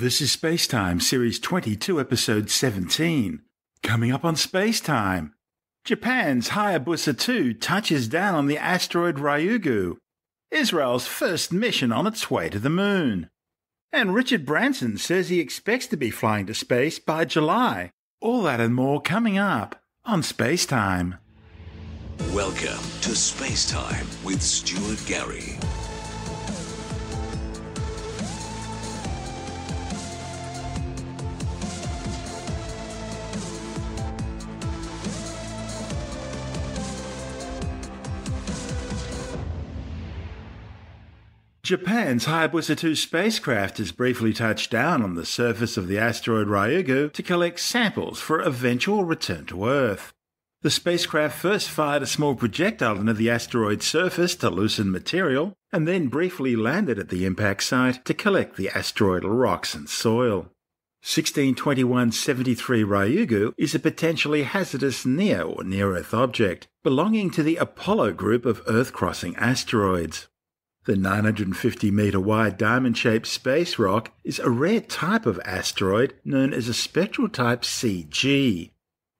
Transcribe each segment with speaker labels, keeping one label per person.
Speaker 1: This is Spacetime, Series 22, Episode 17. Coming up on Spacetime, Japan's Hayabusa 2 touches down on the asteroid Ryugu, Israel's first mission on its way to the moon, and Richard Branson says he expects to be flying to space by July. All that and more coming up on Spacetime.
Speaker 2: Welcome to Spacetime with Stuart Gary.
Speaker 1: Japan's Hayabusa 2 spacecraft has briefly touched down on the surface of the asteroid Ryugu to collect samples for eventual return to Earth. The spacecraft first fired a small projectile into the asteroid's surface to loosen material, and then briefly landed at the impact site to collect the asteroidal rocks and soil. 162173 Ryugu is a potentially hazardous near or near Earth object belonging to the Apollo group of Earth crossing asteroids. The 950 metre wide diamond shaped space rock is a rare type of asteroid known as a spectral type CG.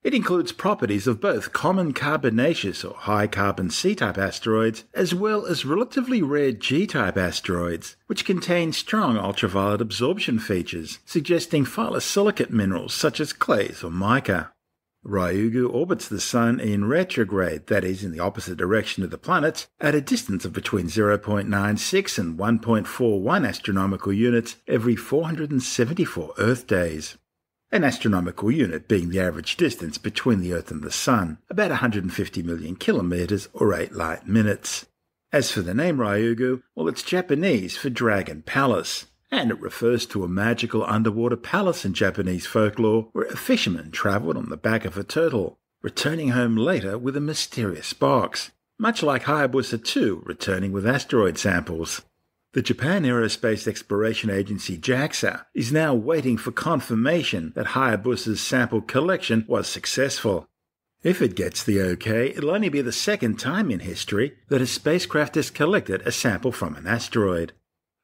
Speaker 1: It includes properties of both common carbonaceous or high carbon C type asteroids, as well as relatively rare G type asteroids, which contain strong ultraviolet absorption features, suggesting phyllosilicate minerals such as clays or mica. Ryugu orbits the Sun in retrograde, that is, in the opposite direction of the planets, at a distance of between 0.96 and 1.41 astronomical units every 474 Earth days. An astronomical unit being the average distance between the Earth and the Sun, about 150 million kilometres or 8 light minutes. As for the name Ryugu, well, it's Japanese for Dragon Palace and it refers to a magical underwater palace in Japanese folklore where a fisherman travelled on the back of a turtle, returning home later with a mysterious box, much like Hayabusa 2 returning with asteroid samples. The Japan Aerospace Exploration Agency JAXA is now waiting for confirmation that Hayabusa's sample collection was successful. If it gets the OK, it'll only be the second time in history that a spacecraft has collected a sample from an asteroid.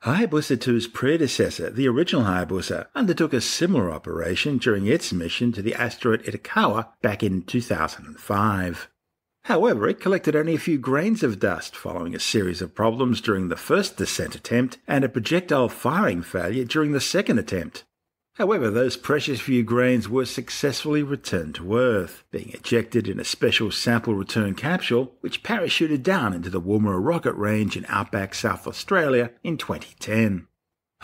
Speaker 1: Hayabusa 2's predecessor, the original Hayabusa, undertook a similar operation during its mission to the asteroid Itokawa back in 2005. However, it collected only a few grains of dust following a series of problems during the first descent attempt and a projectile firing failure during the second attempt. However, those precious few grains were successfully returned to Earth, being ejected in a special sample return capsule which parachuted down into the Woomera rocket range in outback South Australia in 2010.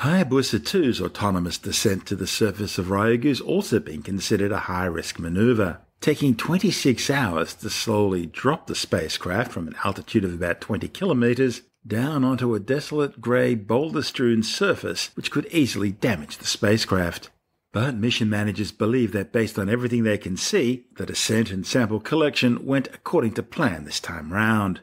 Speaker 1: Hayabusa 2's autonomous descent to the surface of Ryugu has also been considered a high risk maneuver, taking 26 hours to slowly drop the spacecraft from an altitude of about 20 kilometers down onto a desolate grey boulder strewn surface which could easily damage the spacecraft. But mission managers believe that based on everything they can see, the descent and sample collection went according to plan this time round.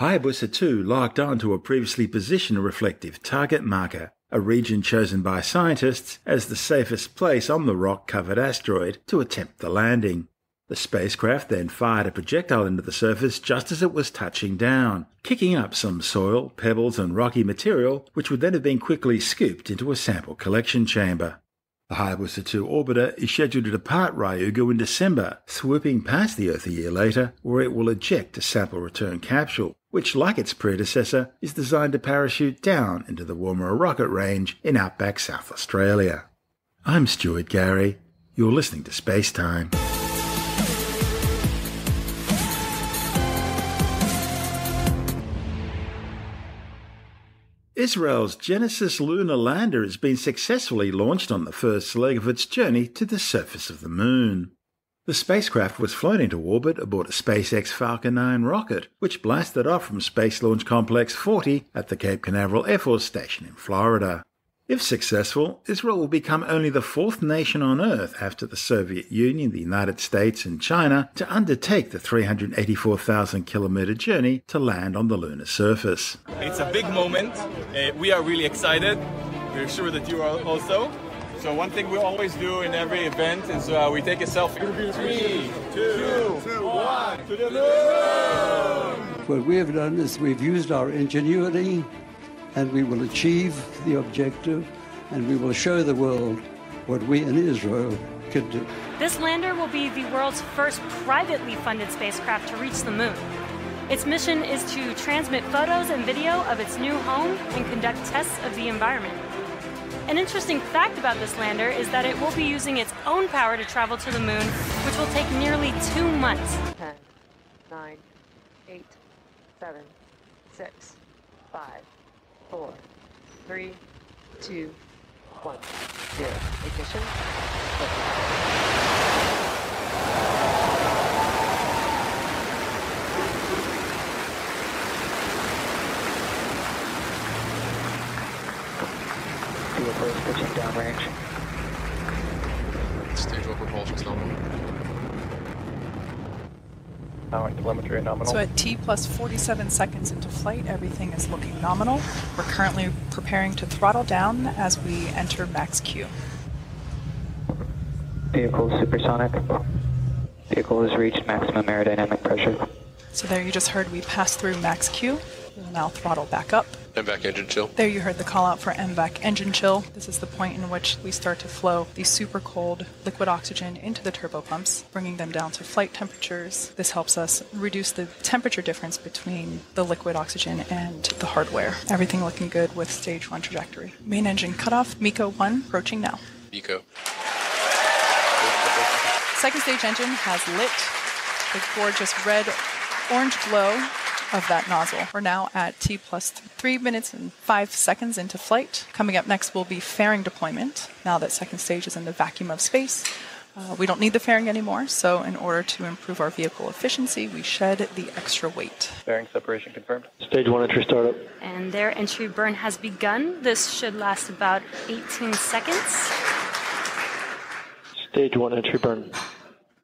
Speaker 1: Hayabusa 2 locked onto a previously positioned reflective target marker, a region chosen by scientists as the safest place on the rock covered asteroid to attempt the landing. The spacecraft then fired a projectile into the surface just as it was touching down, kicking up some soil, pebbles, and rocky material, which would then have been quickly scooped into a sample collection chamber. The Hayabusa 2 orbiter is scheduled to depart Ryugu in December, swooping past the Earth a year later, where it will eject a sample return capsule, which, like its predecessor, is designed to parachute down into the Woomera rocket range in outback South Australia. I'm Stuart Gary. You're listening to Space Time. Israel's Genesis lunar lander has been successfully launched on the first leg of its journey to the surface of the moon. The spacecraft was flown into orbit aboard a SpaceX Falcon 9 rocket, which blasted off from Space Launch Complex 40 at the Cape Canaveral Air Force Station in Florida. If successful, Israel will become only the fourth nation on Earth after the Soviet Union, the United States, and China to undertake the 384,000 kilometer journey to land on the lunar surface.
Speaker 3: It's a big moment. Uh, we are really excited. We're sure that you are also. So one thing we always do in every event is uh, we take a selfie. Three, two, two one, to the moon!
Speaker 4: What we have done is we've used our ingenuity and we will achieve the objective and we will show the world what we in Israel can do.
Speaker 5: This lander will be the world's first privately funded spacecraft to reach the moon. Its mission is to transmit photos and video of its new home and conduct tests of the environment. An interesting fact about this lander is that it will be using its own power to travel to the moon, which will take nearly two months.
Speaker 6: 10, 9, 8, 7, 6, 5, 4, 3, 2, 1, 0. Ignition.
Speaker 7: Vehicle is pitching downrange.
Speaker 8: Stage one propulsion's nominal.
Speaker 7: Powering telemetry nominal.
Speaker 9: So at T plus 47 seconds into flight, everything is looking nominal. We're currently preparing to throttle down as we enter max Q.
Speaker 7: Vehicle supersonic. Vehicle has reached maximum aerodynamic pressure.
Speaker 9: So there you just heard we passed through max Q. We'll now throttle back up.
Speaker 8: MVAC engine chill.
Speaker 9: There you heard the call out for MVAC engine chill. This is the point in which we start to flow the super cold liquid oxygen into the turbopumps, bringing them down to flight temperatures. This helps us reduce the temperature difference between the liquid oxygen and the hardware. Everything looking good with stage one trajectory. Main engine cutoff, MECO 1 approaching now.
Speaker 8: Eco.
Speaker 9: Second stage engine has lit the gorgeous red orange glow of that nozzle. We're now at T plus th- three minutes and five seconds into flight. Coming up next will be fairing deployment. Now that second stage is in the vacuum of space, uh, we don't need the fairing anymore. So, in order to improve our vehicle efficiency, we shed the extra weight.
Speaker 7: Fairing separation confirmed.
Speaker 10: Stage one entry startup.
Speaker 5: And their entry burn has begun. This should last about 18 seconds.
Speaker 10: Stage one entry burn.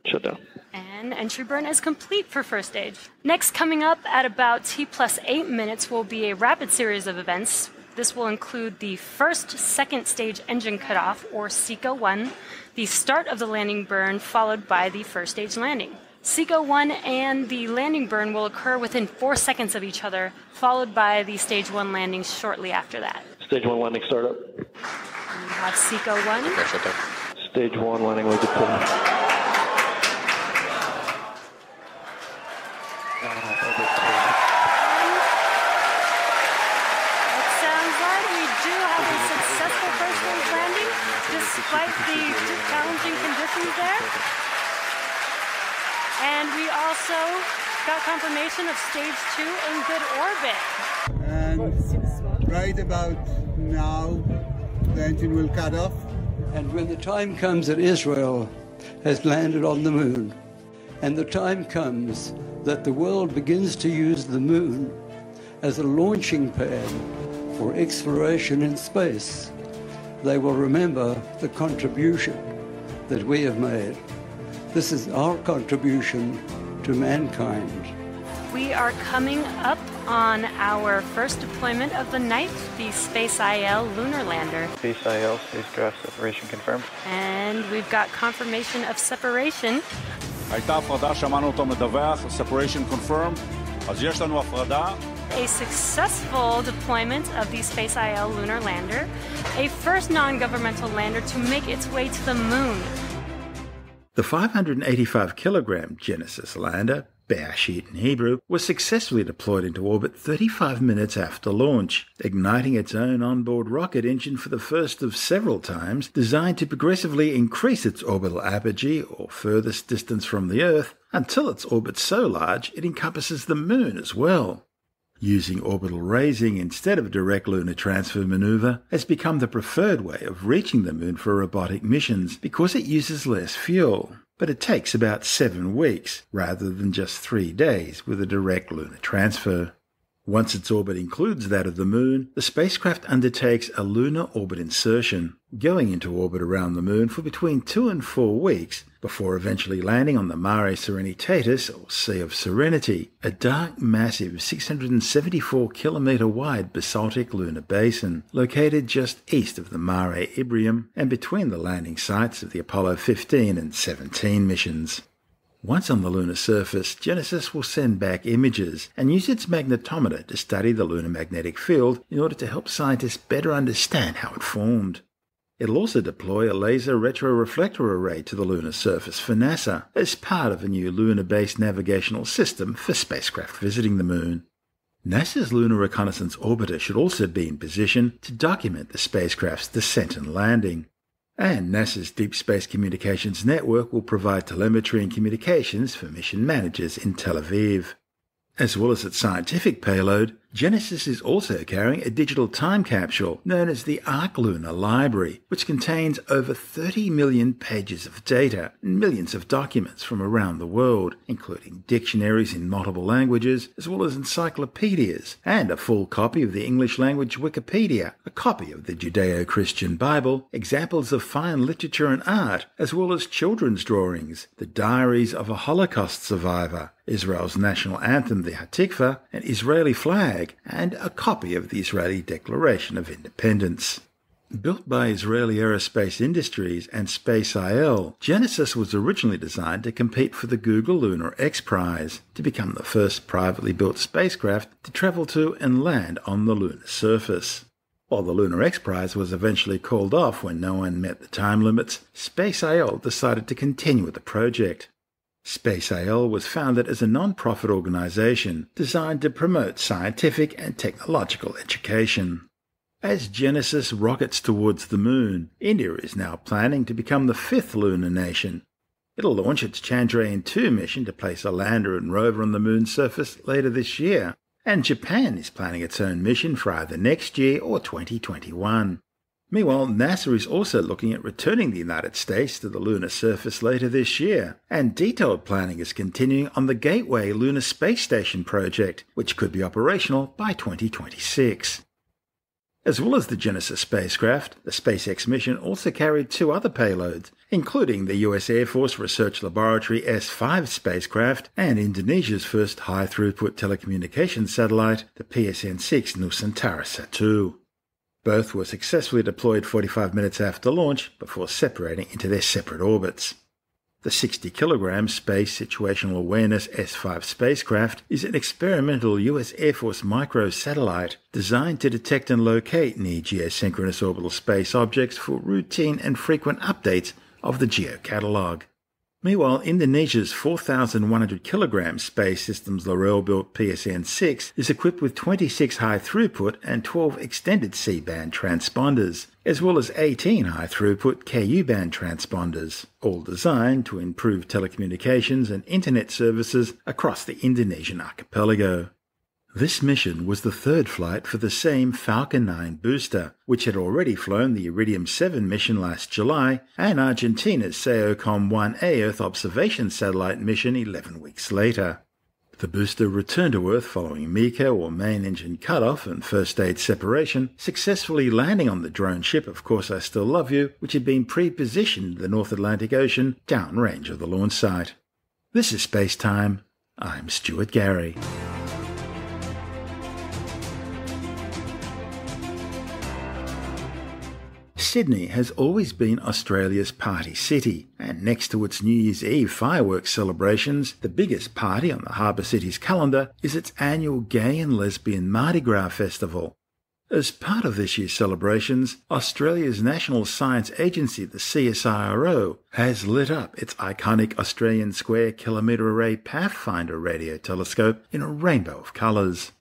Speaker 10: Shut down.
Speaker 5: And entry burn is complete for first stage. Next, coming up at about T plus 8 minutes, will be a rapid series of events. This will include the first second stage engine cutoff, or SECO 1, the start of the landing burn, followed by the first stage landing. SECO 1 and the landing burn will occur within 4 seconds of each other, followed by the stage 1 landing shortly after that.
Speaker 10: Stage one landing startup.
Speaker 5: We have SECO 1.
Speaker 8: Okay, shut down.
Speaker 10: Stage one landing leg deployment.
Speaker 5: It sounds like we do have a successful first stage landing, despite the challenging conditions there. And we also got confirmation of stage two in good orbit.
Speaker 11: And right about now, the engine will cut off.
Speaker 4: And when the time comes that Israel has landed on the moon, and the time comes that the world begins to use the moon as a launching pad for exploration in space, they will remember the contribution that we have made. This is our contribution to mankind.
Speaker 5: We are coming up on our first deployment of the night, the SpaceIL lunar lander.
Speaker 7: SpaceIL spacecraft separation confirmed.
Speaker 5: And we've got confirmation of separation.
Speaker 12: הייתה הפרדה, שמענו אותו מדווח, separation confirmed. אז יש לנו הפרדה,
Speaker 5: a successful deployment of the SpaceIL lunar lander, a first non governmental lander to make its way to the moon.
Speaker 1: The 585 kilogram Genesis lander, Beresheet in Hebrew, was successfully deployed into orbit 35 minutes after launch, igniting its own onboard rocket engine for the first of several times, designed to progressively increase its orbital apogee, or furthest distance from the Earth, until its orbit so large it encompasses the Moon as well. Using orbital raising instead of direct lunar transfer maneuver has become the preferred way of reaching the moon for robotic missions because it uses less fuel. But it takes about seven weeks rather than just three days with a direct lunar transfer. Once its orbit includes that of the moon, the spacecraft undertakes a lunar orbit insertion, going into orbit around the moon for between two and four weeks before eventually landing on the Mare Serenitatis, or Sea of Serenity, a dark, massive 674 kilometre wide basaltic lunar basin located just east of the Mare Imbrium and between the landing sites of the Apollo 15 and 17 missions. Once on the lunar surface, Genesis will send back images and use its magnetometer to study the lunar magnetic field in order to help scientists better understand how it formed. It'll also deploy a laser retroreflector array to the lunar surface for NASA as part of a new lunar based navigational system for spacecraft visiting the moon. NASA's Lunar Reconnaissance Orbiter should also be in position to document the spacecraft's descent and landing. And NASA's Deep Space Communications Network will provide telemetry and communications for mission managers in Tel Aviv. As well as its scientific payload, Genesis is also carrying a digital time capsule known as the Arc Lunar Library, which contains over 30 million pages of data and millions of documents from around the world, including dictionaries in multiple languages, as well as encyclopedias, and a full copy of the English language Wikipedia, a copy of the Judeo Christian Bible, examples of fine literature and art, as well as children's drawings, the diaries of a Holocaust survivor, Israel's national anthem, the Hatikva, an Israeli flag, and a copy of the Israeli Declaration of Independence. Built by Israeli Aerospace Industries and SpaceIL, Genesis was originally designed to compete for the Google Lunar X Prize to become the first privately built spacecraft to travel to and land on the lunar surface. While the Lunar X Prize was eventually called off when no one met the time limits, SpaceIL decided to continue with the project. SpaceIL was founded as a non-profit organization designed to promote scientific and technological education. As Genesis rockets towards the moon, India is now planning to become the fifth lunar nation. It'll launch its Chandrayaan 2 mission to place a lander and rover on the moon's surface later this year, and Japan is planning its own mission for either next year or 2021. Meanwhile, NASA is also looking at returning the United States to the lunar surface later this year, and detailed planning is continuing on the Gateway Lunar Space Station project, which could be operational by 2026. As well as the Genesis spacecraft, the SpaceX mission also carried two other payloads, including the US Air Force Research Laboratory S-5 spacecraft and Indonesia's first high-throughput telecommunications satellite, the PSN-6 Nusantara Satu. Both were successfully deployed 45 minutes after launch before separating into their separate orbits. The 60 kilogram Space Situational Awareness S5 spacecraft is an experimental US Air Force microsatellite designed to detect and locate near geosynchronous orbital space objects for routine and frequent updates of the geocatalogue. Meanwhile, Indonesia's 4,100 kilogram space system's Loral built PSN 6 is equipped with 26 high throughput and 12 extended C band transponders, as well as 18 high throughput KU band transponders, all designed to improve telecommunications and internet services across the Indonesian archipelago. This mission was the third flight for the same Falcon 9 booster, which had already flown the Iridium 7 mission last July and Argentina's SAOCOM 1A Earth observation satellite mission 11 weeks later. The booster returned to Earth following MECO or main engine cutoff and first stage separation, successfully landing on the drone ship Of Course I Still Love You, which had been pre-positioned in the North Atlantic Ocean downrange of the launch site. This is Space Time. I'm Stuart Gary. Sydney has always been Australia's party city, and next to its New Year's Eve fireworks celebrations, the biggest party on the harbour city's calendar is its annual Gay and Lesbian Mardi Gras Festival. As part of this year's celebrations, Australia's national science agency, the CSIRO, has lit up its iconic Australian Square Kilometre Array Pathfinder radio telescope in a rainbow of colours.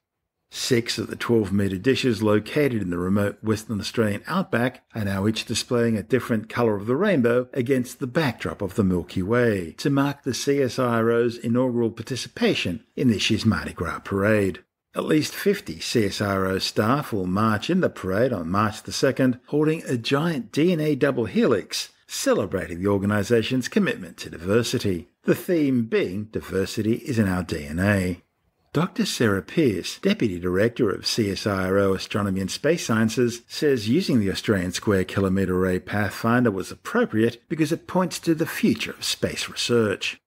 Speaker 1: Six of the 12 metre dishes located in the remote Western Australian outback are now each displaying a different colour of the rainbow against the backdrop of the Milky Way to mark the CSIRO's inaugural participation in this year's Mardi Gras parade. At least 50 CSIRO staff will march in the parade on March the 2nd, holding a giant DNA double helix celebrating the organisation's commitment to diversity. The theme being Diversity is in our DNA. Dr. Sarah Pearce, Deputy Director of CSIRO Astronomy and Space Sciences, says using the Australian Square Kilometre Array Pathfinder was appropriate because it points to the future of space research.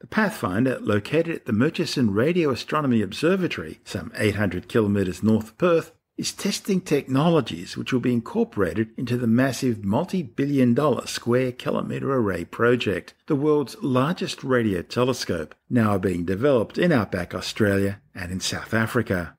Speaker 1: The Pathfinder, located at the Murchison Radio Astronomy Observatory, some 800 kilometres north of Perth, is testing technologies which will be incorporated into the massive multi billion dollar Square Kilometre Array project, the world's largest radio telescope, now being developed in outback Australia and in South Africa.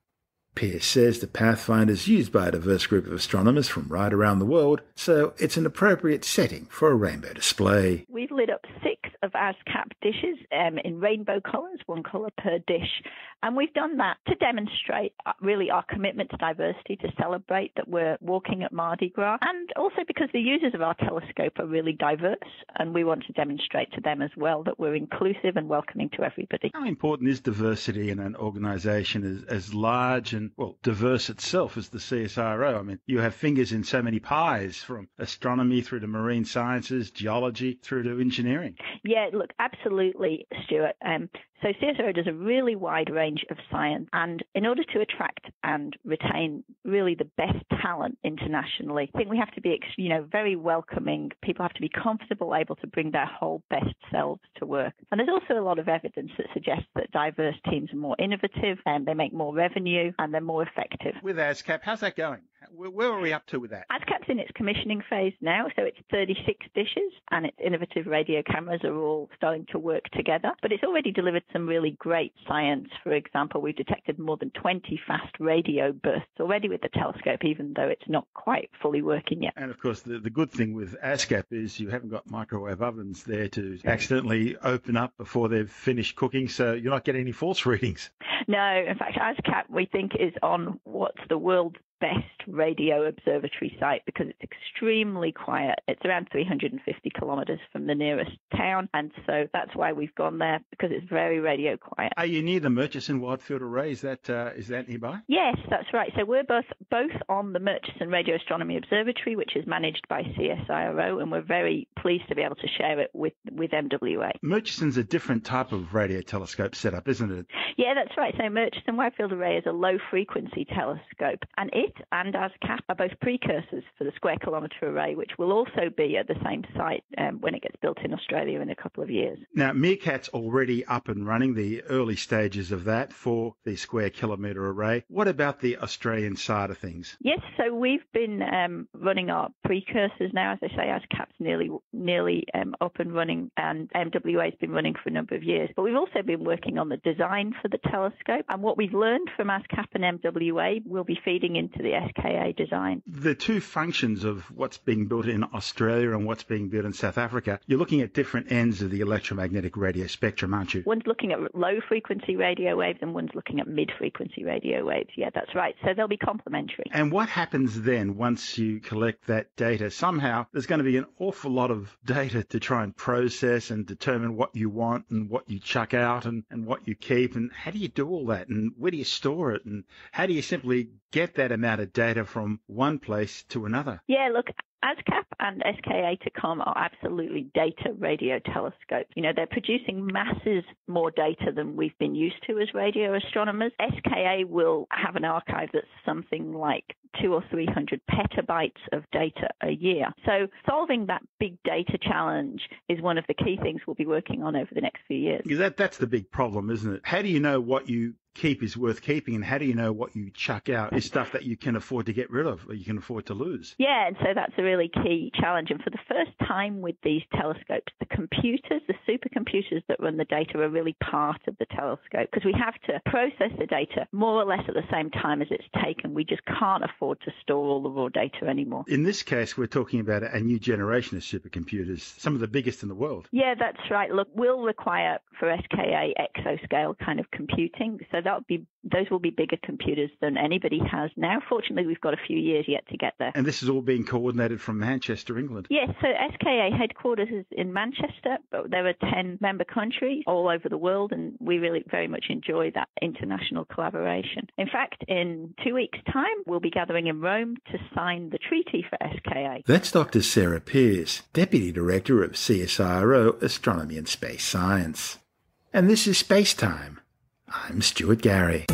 Speaker 1: Pearce says the Pathfinder is used by a diverse group of astronomers from right around the world, so it's an appropriate setting for a rainbow display.
Speaker 13: We've lit up six of ASKAP dishes um, in rainbow colours, one colour per dish. And we've done that to demonstrate uh, really our commitment to diversity, to celebrate that we're walking at Mardi Gras, and also because the users of our telescope are really diverse, and we want to demonstrate to them as well that we're inclusive and welcoming to everybody.
Speaker 1: How important is diversity in an organisation as, as large and, well, diverse itself as the CSIRO? I mean, you have fingers in so many pies from astronomy through to marine sciences, geology, through to engineering.
Speaker 13: Yeah, look, absolutely, Stuart. Um, so CSIRO does a really wide range of science, and in order to attract and retain really the best talent internationally, I think we have to be, you know, very welcoming. People have to be comfortable, able to bring their whole best selves to work. And there's also a lot of evidence that suggests that diverse teams are more innovative, and they make more revenue, and they're more effective.
Speaker 1: With ASKAP, how's that going? Where are we up to with that?
Speaker 13: ASKAP's in its commissioning phase now, so it's 36 dishes, and its innovative radio cameras are all starting to work together. But it's already delivered some really great science. For example, we've detected more than 20 fast radio bursts already with the telescope, even though it's not quite fully working yet.
Speaker 1: And of course, the, the good thing with ASKAP is you haven't got microwave ovens there to accidentally open up before they've finished cooking, so you're not getting any false readings.
Speaker 13: No, in fact, ASKAP we think is on what's the world's best radio observatory site because it's extremely quiet. It's around 350 kilometres from the nearest town, and so that's why we've gone there because it's very radio quiet.
Speaker 1: Are you near the Murchison Widefield Array? Is that uh, is that nearby?
Speaker 13: Yes, that's right. So we're both both on the Murchison Radio Astronomy Observatory, which is managed by CSIRO, and we're very pleased to be able to share it with with MWA.
Speaker 1: Murchison's a different type of radio telescope setup, isn't it?
Speaker 13: Yeah, that's right. So Murchison Widefield Array is a low frequency telescope, and it and ASKAP are both precursors for the Square Kilometre Array, which will also be at the same site um, when it gets built in Australia in a couple of years.
Speaker 1: Now, Meerkat's already up and running, the early stages of that for the Square Kilometre Array. What about the Australian side of things?
Speaker 13: Yes, so we've been um, running our precursors now. As I say, ASKAP's nearly nearly um, up and running, and MWA has been running for a number of years. But we've also been working on the design for the telescope, and what we've learned from ASKAP and MWA will be feeding into the SKA design.
Speaker 1: The two functions of what's being built in Australia and what's being built in South Africa, you're looking at different ends of the electromagnetic radio spectrum, aren't you?
Speaker 13: One's looking at low frequency radio waves and one's looking at mid frequency radio waves. Yeah, that's right. So they'll be complementary.
Speaker 1: And what happens then once you collect that data? Somehow there's going to be an awful lot of data to try and process and determine what you want and what you chuck out and, and what you keep. And how do you do all that? And where do you store it? And how do you simply get that amount of data from one place to another?
Speaker 13: Yeah, look, ASKAP and SKA to come are absolutely data radio telescopes. You know, they're producing masses more data than we've been used to as radio astronomers. SKA will have an archive that's something like two or three hundred petabytes of data a year. So solving that big data challenge is one of the key things we'll be working on over the next few years.
Speaker 1: Because that, that's the big problem, isn't it? How do you know what you keep is worth keeping and how do you know what you chuck out is stuff that you can afford to get rid of or you can afford to lose
Speaker 13: yeah and so that's a really key challenge and for the first time with these telescopes the computers the supercomputers that run the data are really part of the telescope because we have to process the data more or less at the same time as it's taken we just can't afford to store all the raw data anymore.
Speaker 1: In this case we're talking about a new generation of supercomputers some of the biggest in the world.
Speaker 13: Yeah that's right. Look we'll require for ska exascale kind of computing so that would be those will be bigger computers than anybody has now. Fortunately, we've got a few years yet to get there.
Speaker 1: And this is all being coordinated from Manchester, England.
Speaker 13: Yes, so SKA headquarters is in Manchester, but there are 10 member countries all over the world, and we really very much enjoy that international collaboration. In fact, in two weeks' time, we'll be gathering in Rome to sign the treaty for SKA.
Speaker 1: That's Dr. Sarah Pearce, Deputy Director of CSIRO Astronomy and Space Science. And this is Space Time. I'm Stuart Gary.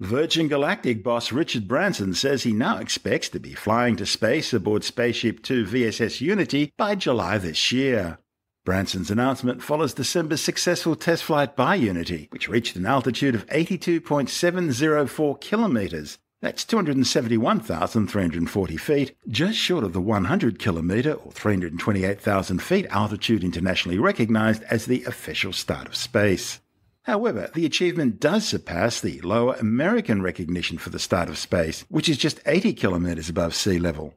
Speaker 1: Virgin Galactic boss Richard Branson says he now expects to be flying to space aboard Spaceship Two VSS Unity by July this year. Branson's announcement follows December's successful test flight by Unity, which reached an altitude of 82.704 kilometres That's 271,340 feet, just short of the 100 kilometre or 328,000 feet altitude internationally recognised as the official start of space. However, the achievement does surpass the lower American recognition for the start of space, which is just 80 kilometres above sea level.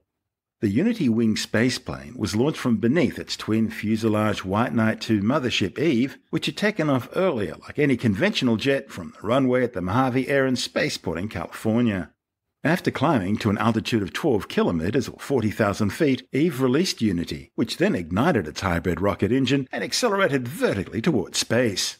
Speaker 1: The Unity wing spaceplane was launched from beneath its twin fuselage White Knight II mothership Eve, which had taken off earlier like any conventional jet from the runway at the Mojave Air and Spaceport in California. After climbing to an altitude of 12 kilometers or 40,000 feet, Eve released Unity, which then ignited its hybrid rocket engine and accelerated vertically towards space.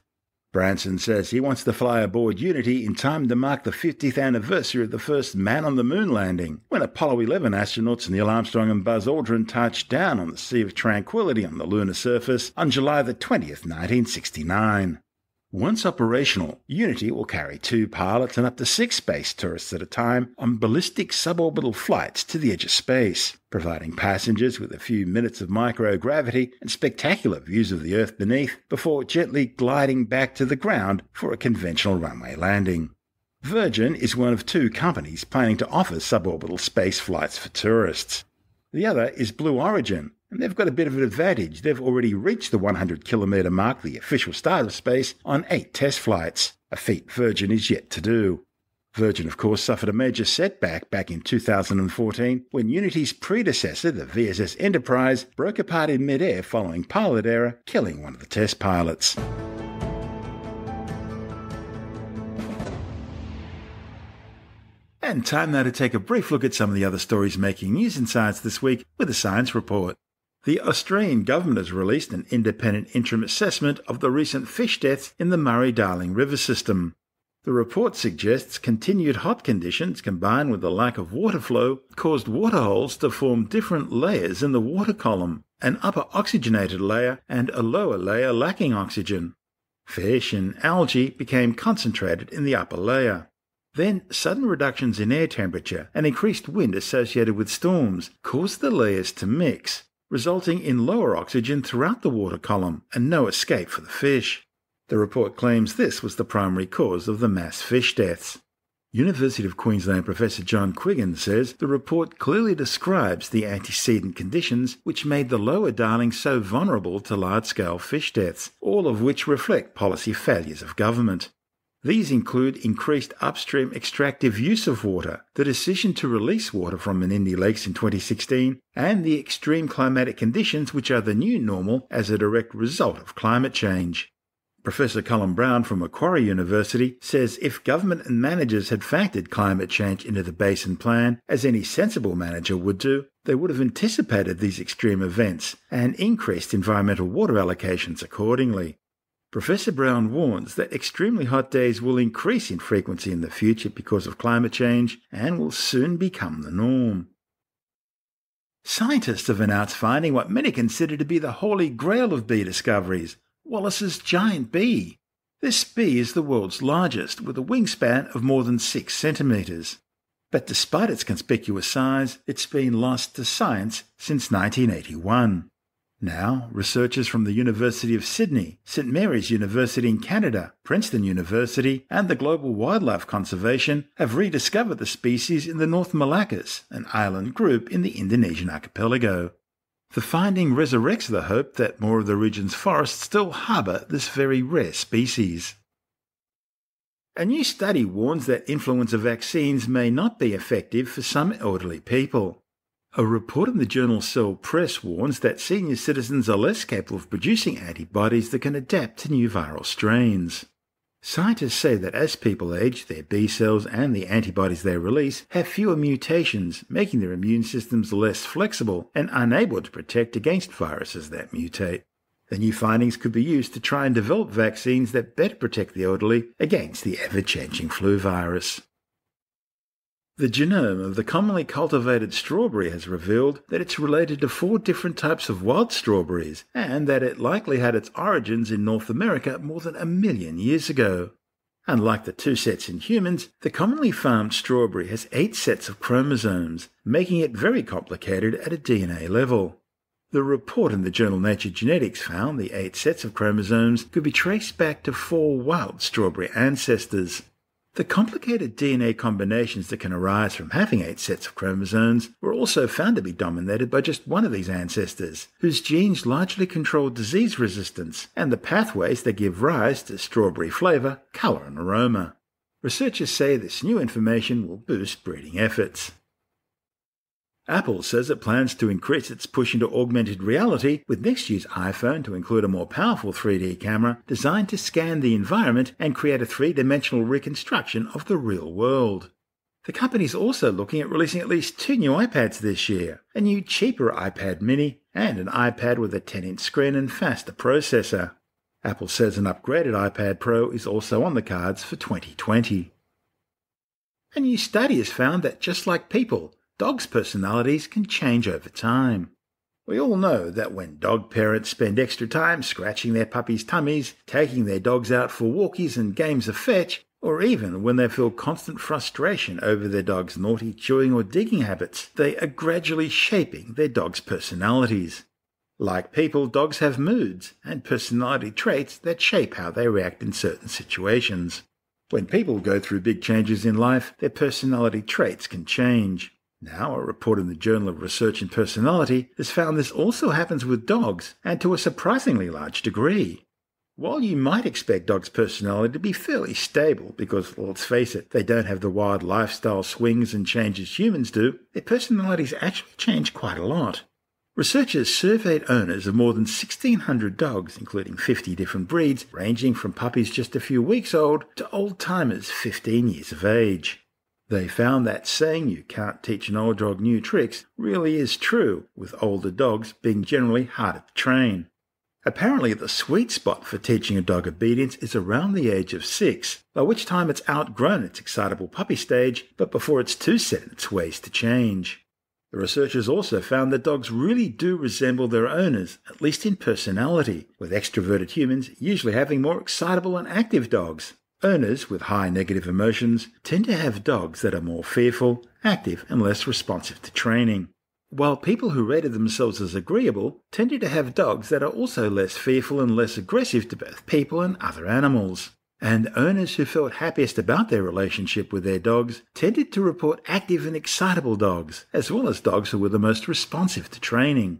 Speaker 1: Branson says he wants to fly aboard Unity in time to mark the 50th anniversary of the first man on the moon landing, when Apollo 11 astronauts Neil Armstrong and Buzz Aldrin touched down on the Sea of Tranquility on the lunar surface on July the 20th, 1969. Once operational, Unity will carry two pilots and up to six space tourists at a time on ballistic suborbital flights to the edge of space, providing passengers with a few minutes of microgravity and spectacular views of the Earth beneath before gently gliding back to the ground for a conventional runway landing. Virgin is one of two companies planning to offer suborbital space flights for tourists. The other is Blue Origin, and they've got a bit of an advantage. They've already reached the 100 kilometre mark, the official start of space, on eight test flights, a feat Virgin is yet to do. Virgin, of course, suffered a major setback back in 2014 when Unity's predecessor, the VSS Enterprise, broke apart in midair following pilot error, killing one of the test pilots. And time now to take a brief look at some of the other stories making news in science this week with a science report. The Australian government has released an independent interim assessment of the recent fish deaths in the Murray Darling River system. The report suggests continued hot conditions combined with a lack of water flow caused waterholes to form different layers in the water column, an upper oxygenated layer and a lower layer lacking oxygen. Fish and algae became concentrated in the upper layer. Then, sudden reductions in air temperature and increased wind associated with storms caused the layers to mix, resulting in lower oxygen throughout the water column and no escape for the fish. The report claims this was the primary cause of the mass fish deaths. University of Queensland Professor John Quiggin says the report clearly describes the antecedent conditions which made the lower Darling so vulnerable to large scale fish deaths, all of which reflect policy failures of government. These include increased upstream extractive use of water, the decision to release water from Menindee Lakes in 2016, and the extreme climatic conditions which are the new normal as a direct result of climate change. Professor Culum Brown from Macquarie University says if government and managers had factored climate change into the basin plan, as any sensible manager would do, they would have anticipated these extreme events and increased environmental water allocations accordingly. Professor Brown warns that extremely hot days will increase in frequency in the future because of climate change and will soon become the norm. Scientists have announced finding what many consider to be the holy grail of bee discoveries Wallace's giant bee. This bee is the world's largest, with a wingspan of more than 6 centimetres. But despite its conspicuous size, it's been lost to science since 1981. Now, researchers from the University of Sydney, St Mary's University in Canada, Princeton University, and the Global Wildlife Conservation have rediscovered the species in the North Moluccas, an island group in the Indonesian archipelago. The finding resurrects the hope that more of the region's forests still harbour this very rare species. A new study warns that influenza vaccines may not be effective for some elderly people. A report in the journal Cell Press warns that senior citizens are less capable of producing antibodies that can adapt to new viral strains. Scientists say that as people age, their B cells and the antibodies they release have fewer mutations, making their immune systems less flexible and unable to protect against viruses that mutate. The new findings could be used to try and develop vaccines that better protect the elderly against the ever changing flu virus. The genome of the commonly cultivated strawberry has revealed that it's related to four different types of wild strawberries and that it likely had its origins in North America more than a million years ago. Unlike the two sets in humans, the commonly farmed strawberry has eight sets of chromosomes, making it very complicated at a DNA level. The report in the journal Nature Genetics found the eight sets of chromosomes could be traced back to four wild strawberry ancestors. The complicated DNA combinations that can arise from having eight sets of chromosomes were also found to be dominated by just one of these ancestors, whose genes largely control disease resistance and the pathways that give rise to strawberry flavour, colour, and aroma. Researchers say this new information will boost breeding efforts. Apple says it plans to increase its push into augmented reality with next year's iPhone to include a more powerful 3D camera designed to scan the environment and create a three dimensional reconstruction of the real world. The company is also looking at releasing at least two new iPads this year a new, cheaper iPad mini and an iPad with a 10 inch screen and faster processor. Apple says an upgraded iPad Pro is also on the cards for 2020. A new study has found that just like people, dogs' personalities can change over time. We all know that when dog parents spend extra time scratching their puppies' tummies, taking their dogs out for walkies and games of fetch, or even when they feel constant frustration over their dog's naughty chewing or digging habits, they are gradually shaping their dog's personalities. Like people, dogs have moods and personality traits that shape how they react in certain situations. When people go through big changes in life, their personality traits can change. Now, a report in the Journal of Research in Personality has found this also happens with dogs, and to a surprisingly large degree. While you might expect dogs' personality to be fairly stable because, let's face it, they don't have the wild lifestyle swings and changes humans do, their personalities actually change quite a lot. Researchers surveyed owners of more than 1,600 dogs, including 50 different breeds, ranging from puppies just a few weeks old to old timers 15 years of age. They found that saying you can't teach an old dog new tricks really is true, with older dogs being generally harder to train. Apparently, the sweet spot for teaching a dog obedience is around the age of six, by which time it's outgrown its excitable puppy stage, but before it's too set in its ways to change. The researchers also found that dogs really do resemble their owners, at least in personality, with extroverted humans usually having more excitable and active dogs. Owners with high negative emotions tend to have dogs that are more fearful, active, and less responsive to training. While people who rated themselves as agreeable tended to have dogs that are also less fearful and less aggressive to both people and other animals. And owners who felt happiest about their relationship with their dogs tended to report active and excitable dogs, as well as dogs who were the most responsive to training.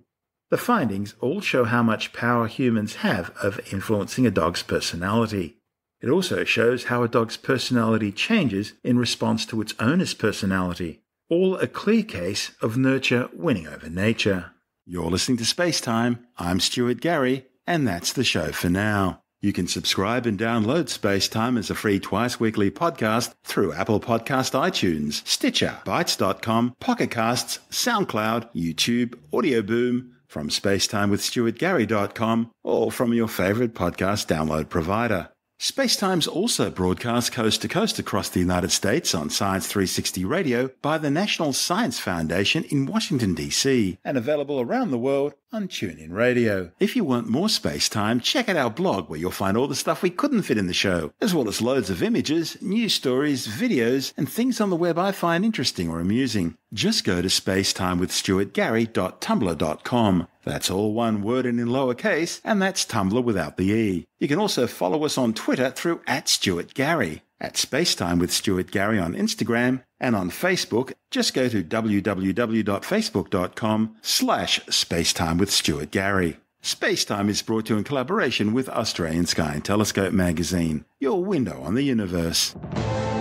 Speaker 1: The findings all show how much power humans have of influencing a dog's personality. It also shows how a dog's personality changes in response to its owner's personality. All a clear case of nurture winning over nature. You're listening to Space Time. I'm Stuart Gary, and that's the show for now. You can subscribe and download Space Time as a free twice weekly podcast through Apple Podcast iTunes, Stitcher, Bitesz.com, Pocket Casts, SoundCloud, YouTube, Audio Boom, from spacetimewithstuartgary.com, or from your favorite podcast download provider. Spacetime's also broadcast coast to coast across the United States on Science 360 Radio by the National Science Foundation in Washington, D.C., and available around the world on TuneIn Radio. If you want more space time, check out our blog where you'll find all the stuff we couldn't fit in the show, as well as loads of images, news stories, videos, and things on the web I find interesting or amusing. Just go to spacetimewithstuartgary.tumblr.com. That's all one word and in lowercase, and that's Tumblr without the E. You can also follow us on Twitter through at Stuart Gary at Spacetime with Stuart Gary on Instagram and on Facebook, just go to www.facebook.com slash spacetime with Stuart Gary. Spacetime is brought to you in collaboration with Australian Sky and Telescope magazine, your window on the universe.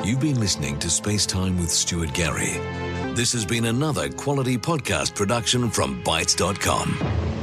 Speaker 2: You've been listening to Spacetime with Stuart Gary. This has been another quality podcast production from Bitesz.com.